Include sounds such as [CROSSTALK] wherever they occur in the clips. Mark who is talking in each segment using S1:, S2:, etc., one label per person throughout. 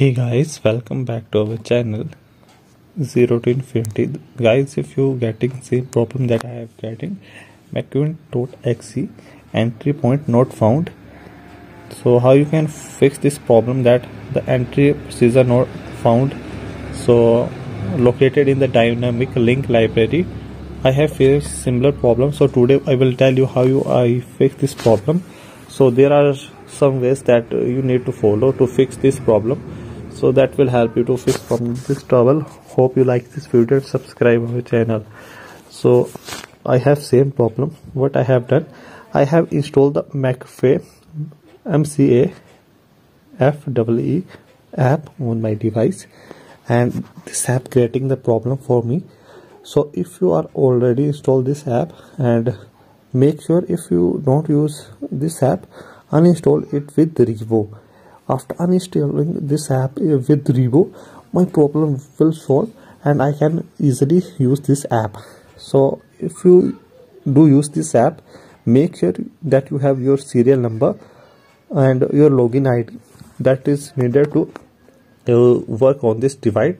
S1: hey guys welcome back to our channel zero to infinity. Guys if you getting same problem that i have getting macuin.exe entry point not found. So how you can fix this problem that the entry procedure not found? So located in the dynamic link library i have faced similar problem. So today i will tell you how you i fix this problem. So there are some ways that you need to follow to fix this problem so that will help you to fix from this trouble hope you like this video subscribe our channel. So i have same problem what i have done. I have installed the mcafee mca fwe app on my device. And this app creating the problem for me. So if you are already installed this app and make sure if you don't use this app uninstall it with revo after uninstalling this app with revo my problem will solve and i can easily use this app. So if you do use this app make sure that you have your serial number and your login id that is needed to uh, work on this device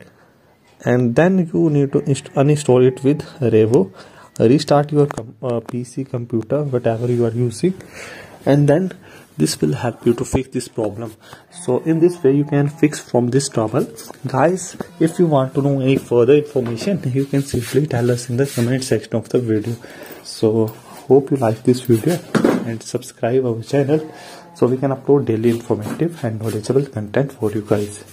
S1: and then you need to uninstall it with revo. Restart your com uh, pc computer whatever you are using. And then this will help you to fix this problem. So in this way you can fix from this trouble. Guys if you want to know any further information [LAUGHS] you can simply tell us in the comment section of the video. So hope you like this video and subscribe our channel so we can upload daily informative and knowledgeable content for you guys